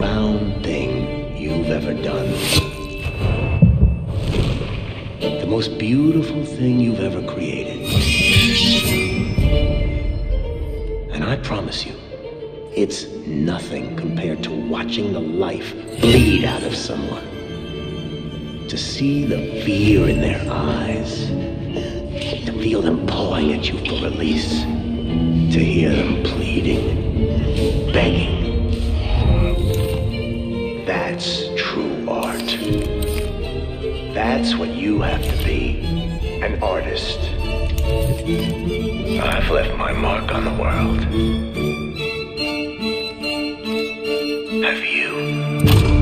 profound thing you've ever done. The most beautiful thing you've ever created. And I promise you, it's nothing compared to watching the life bleed out of someone. To see the fear in their eyes. To feel them pawing at you for release. To hear them pleading, That's what you have to be an artist. I've left my mark on the world. Have you?